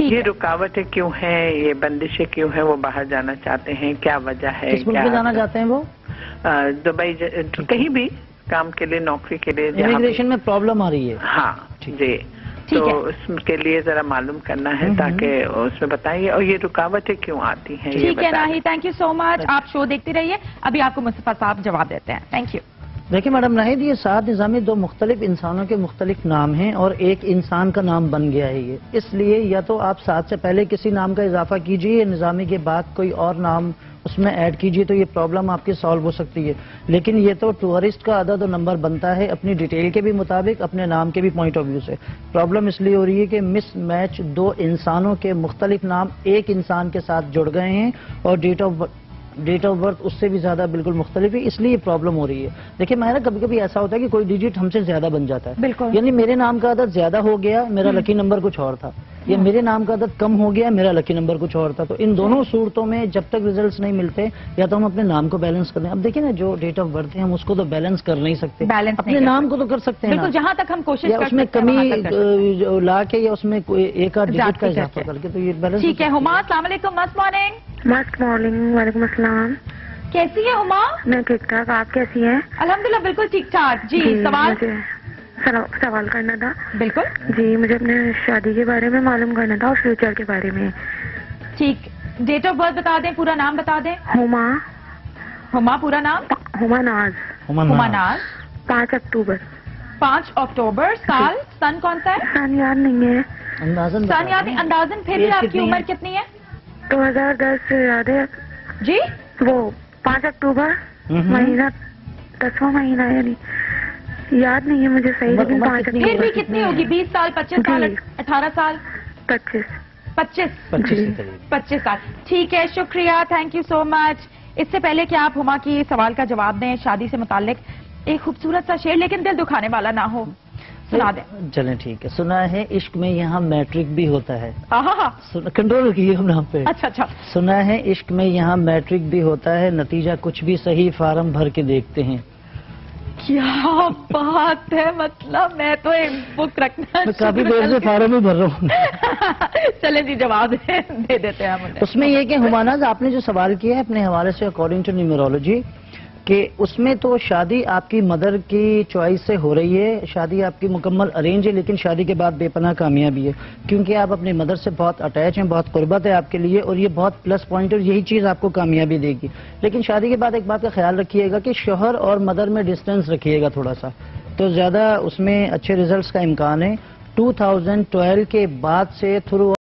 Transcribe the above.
ये रुकावटें क्यों हैं? ये बंदिशें क्यों हैं? वो बाहर जाना चाहते हैं। क्या वजह है? किस क्या जाना चाहते हैं वो? दुबई कहीं भी काम के लिए नौकरी के लिए इमिग्रेशन में प्रॉब्लम आ रही है। हाँ जी। तो उसके लिए जरा मालूम करना है हम्म, ताकि उसमें बताइए और ये रुकावटें क्यों आती हैं? ठीक है बताइए। नाही थैंक यू सो मच आप शो देखते रहिए। अभी आपको मुस्तफ़ा साहब जवाब देते हैं। थैंक यू देखिए मैडम नाहिद ये सात निज़ामी दो मुख्तलिफ़ इंसानों के मुख्तलिफ़ नाम हैं और एक इंसान का नाम बन गया है ये। इसलिए या तो आप सात से पहले किसी नाम का इजाफा कीजिए, या निज़ामी के बाद कोई और नाम उसमें ऐड कीजिए तो ये प्रॉब्लम आपकी सॉल्व हो सकती है। लेकिन ये तो टूरिस्ट का अदद और नंबर बनता है अपनी डिटेल के भी मुताबिक, अपने नाम के भी पॉइंट ऑफ़ व्यू से। प्रॉब्लम इसलिए हो रही है कि मिस मैच दो इंसानों के मुख्तलिफ़ नाम एक इंसान के साथ जुड़ गए हैं और date of date of birth उससे भी ज़्यादा बिल्कुल मुख्तलिफ़ है इसलिए प्रॉब्लम हो रही है। देखिए मैं ना कभी कभी ऐसा होता है कि कोई डिजिट हमसे ज़्यादा बन जाता है। बिल्कुल। यानी मेरे नाम का आदत ज़्यादा हो गया मेरा लकी नंबर कुछ और था। या मेरे नाम का अदद कम हो गया मेरा लकी नंबर कुछ और था। तो इन दोनों सूरतों में जब तक रिजल्ट्स नहीं मिलते या तो हम अपने नाम को बैलेंस कर दें। अब देखिए ना जो डेट ऑफ़ बर्थ है हम उसको तो बैलेंस कर नहीं सकते। Balance अपने नहीं नाम को तो कर सकते हैं बिल्कुल। जहाँ तक हम कोशिश या कर उसमें कमी हैं। ला के या उसमें एक आध डिजिट का इजाफा करके। तो ये बैलेंस ठीक है हुमा अस्सलाम वालेकुम मस्त मॉर्निंग मस्त मॉर्निंग वालेकुम अस्सलाम। कैसी है हुमा? मैं ठीक ठाक आप कैसी हैं? अल्हम्दुलिल्लाह बिल्कुल ठीक ठाक। जी सवाल? सवाल करना था। बिल्कुल। जी मुझे अपने शादी के बारे में मालूम करना था और फ्यूचर के बारे में। ठीक। डेट ऑफ़ बर्थ बता दें पूरा नाम बता दें। हुमा। हुमा पूरा नाम? हुमा नाज। हुमा नाज। पाँच अक्टूबर। पाँच अक्टूबर साल? सन कौन सा है? सन याद नहीं है। अंदाजन सन याद नहीं अंदाजन फिर भी आपकी उम्र कितनी है? दो हज़ार दस याद है। जी। वो पाँच अक्टूबर हम्म। महीना दसवा महीना यानी। याद नहीं है मुझे सही लेकिन पाँच कितनी फिर भी कितनी होगी? बीस साल पच्चीस साल अठारह साल? पच्चीस। पच्चीस? पच्चीस। के पच्चीस साल। ठीक है शुक्रिया थैंक यू सो मच इससे पहले कि आप हुमा की सवाल का जवाब दें शादी से मुतालिक एक खूबसूरत सा शेर लेकिन दिल दुखाने वाला ना हो। सुना दें। चलें ठीक है। सुना है इश्क में यहाँ मैट्रिक भी होता है। कंट्रोल किए हम नाम पे। अच्छा अच्छा। सुना है इश्क में यहाँ मैट्रिक भी होता है नतीजा कुछ भी सही फार्म भर के देखते हैं। क्या बात है? मतलब मैं तो एक बुक रखना मैं काफ़ी देर से फार्म ही। भर रहा हूँ। चले जी जवाब दे देते हैं हम उसमें ये कि हुमानाज आपने जो सवाल किया है अपने हवाले से अकॉर्डिंग टू न्यूमरोलॉजी कि उसमें तो शादी आपकी मदर की चॉइस से हो रही है, शादी आपकी मुकम्मल अरेंज है, लेकिन शादी के बाद बेपना कामयाबी है। क्योंकि आप अपने मदर से बहुत अटैच हैं, बहुत कुर्बत है आपके लिए, और ये बहुत प्लस पॉइंट और यही चीज़ आपको कामयाबी देगी। लेकिन शादी के बाद एक बात का ख्याल रखिएगा कि शोहर और मदर में डिस्टेंस रखिएगा थोड़ा सा तो ज़्यादा उसमें अच्छे रिज़ल्ट का इम्कान है। 2012 के बाद से थ्रू